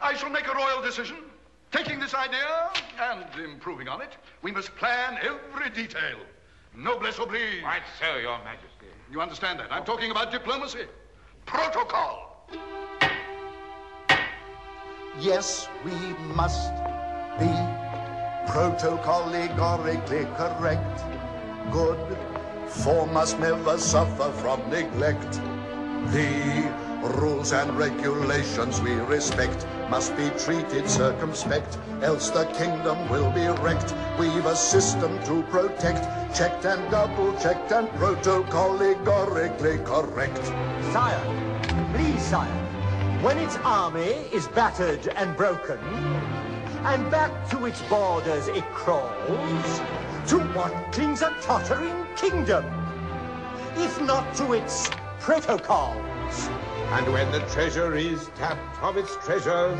I shall make a royal decision. Taking this idea and improving on it, we must plan every detail. Noblesse oblige. Quite so, Your Majesty. You understand that? I'm talking about diplomacy. Protocol. Yes, we must be protocoligorically correct. Good form must never suffer from neglect. The rules and regulations we respect must be treated circumspect, else the kingdom will be wrecked. We've a system to protect, checked and double checked and protocoligorically correct. Sire, please, sire, when its army is battered and broken, and back to its borders it crawls, to what clings a tottering kingdom, if not to its protocols? And when the treasure is tapped of its treasures,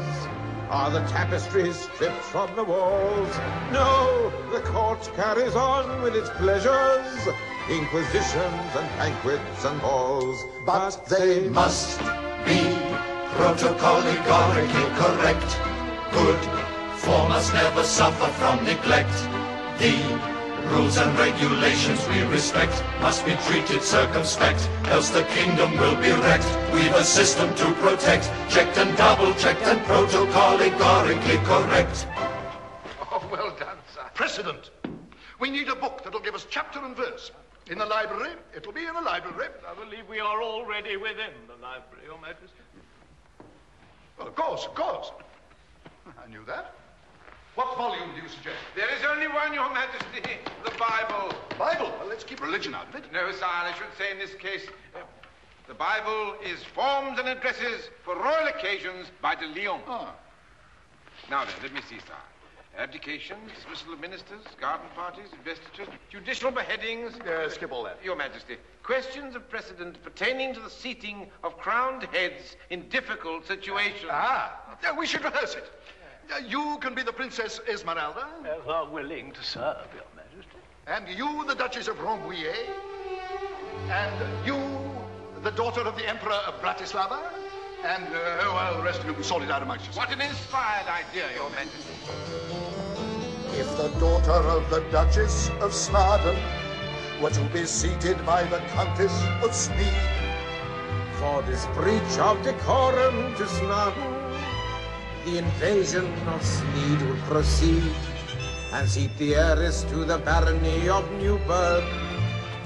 are the tapestries stripped from the walls? No, the court carries on with its pleasures, inquisitions and banquets and balls. But they must be protocolically correct. Good form must never suffer from neglect. The Rules and regulations we respect must be treated circumspect, else the kingdom will be wrecked. We've a system to protect, checked and double checked and protocoligorically correct. Oh, well done, sir. Precedent. We need a book that'll give us chapter and verse. In the library, it'll be in the library. I believe we are already within the library, Your Majesty. Well, of course, of course. I knew that. What volume do you suggest? There is only one, Your Majesty, the Bible. Bible? Well, let's keep religion out of it. No, sire, I should say in this case, uh, the Bible is forms and addresses for royal occasions by de Leon. Ah. Now then, let me see, sire. Abdication, dismissal of ministers, garden parties, investitures, judicial beheadings. Uh, skip all that. Your Majesty, questions of precedent pertaining to the seating of crowned heads in difficult situations. Ah, uh, we should rehearse it. Uh, you can be the Princess Esmeralda. As are willing to serve, Your Majesty. And you, the Duchess of Rambouillet. And you, the daughter of the Emperor of Bratislava. And, uh, well, the rest of you can sort it out amongst yourselves. What an inspired idea, Your Majesty. If the daughter of the Duchess of Snaden were to be seated by the Countess of Sneed, For this breach of decorum to Snaden, the invasion of Sneed will proceed, and seat the heiress to the barony of Newburgh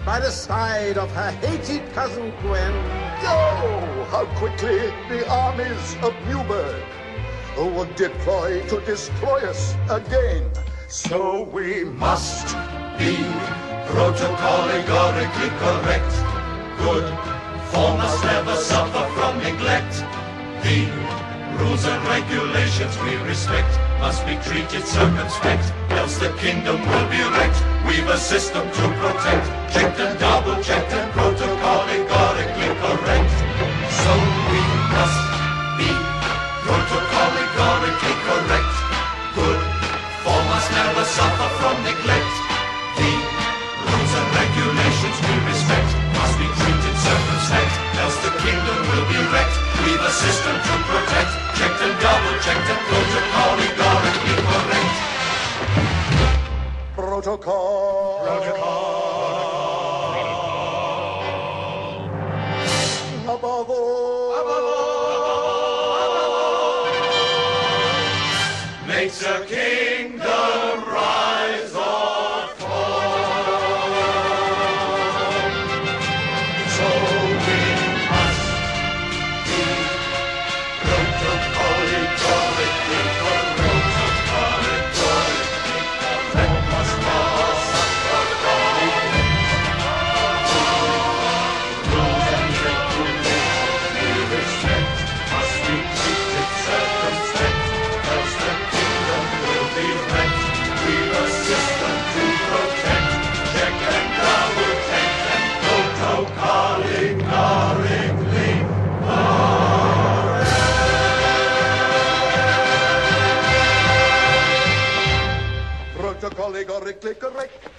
by the side of her hated cousin Gwen. Oh, how quickly the armies of Newburgh would deploy to destroy us again. So we must be protocoligorically correct. Good form must never suffer from neglect. The rules and regulations we respect must be treated circumspect, else the kingdom will be wrecked. We've a system to protect, checked and double checked and protocoligorically Protocol. Protocol. Above all. Above all. Makes a kingdom correctly correct.